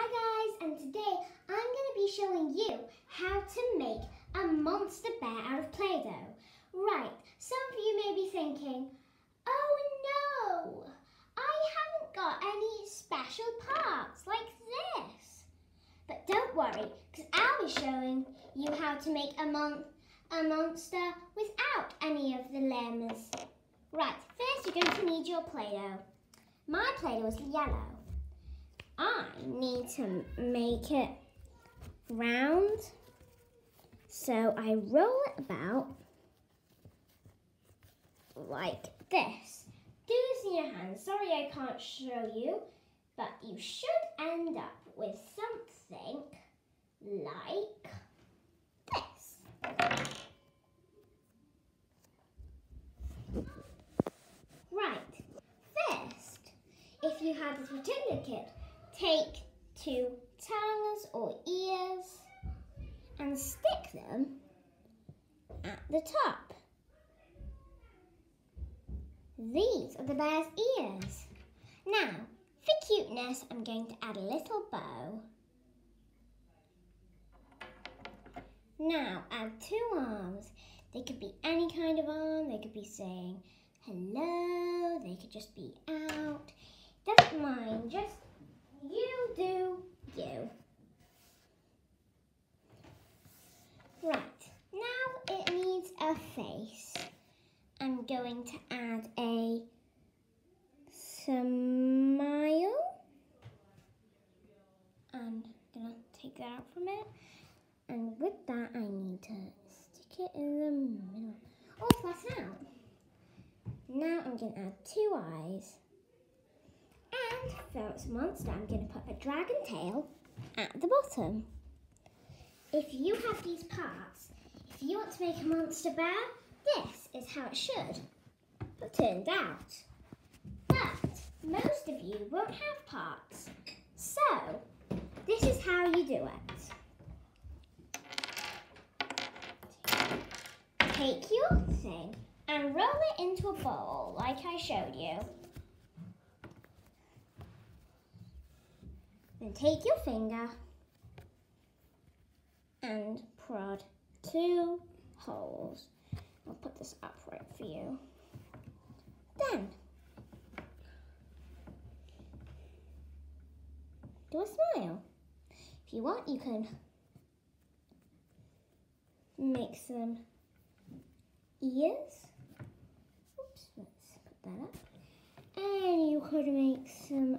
Hi guys, and today I'm going to be showing you how to make a monster bear out of Play-Doh. Right, some of you may be thinking, oh no, I haven't got any special parts like this. But don't worry, because I'll be showing you how to make a, mon a monster without any of the limbs. Right, first you're going to need your Play-Doh. My Play-Doh is yellow. Need to make it round. So I roll it about like this. Do this in your hand. Sorry I can't show you, but you should end up with something like this. Right, first, if you have this particular kit, take two tongues or ears and stick them at the top. These are the bear's ears. Now, for cuteness, I'm going to add a little bow. Now, add two arms. They could be any kind of arm. They could be saying hello. They could just be out. Doesn't mind. Just do you. Right, now it needs a face. I'm going to add a smile. And I'm going to take that out from it. And with that, I need to stick it in the middle. Oh, flatten out. Now I'm going to add two eyes. For its monster, I'm going to put a dragon tail at the bottom. If you have these parts, if you want to make a monster bear, this is how it should have turned out. But most of you won't have parts. So, this is how you do it. Take your thing and roll it into a bowl like I showed you. Then take your finger and prod two holes. I'll put this upright for you. Then, do a smile. If you want, you can make some ears. Oops, let's put that up. And you could make some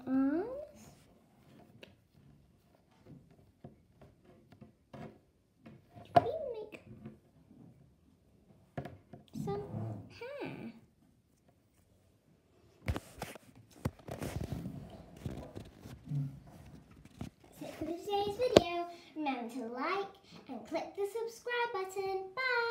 hair. That's it for today's video. Remember to like and click the subscribe button. Bye!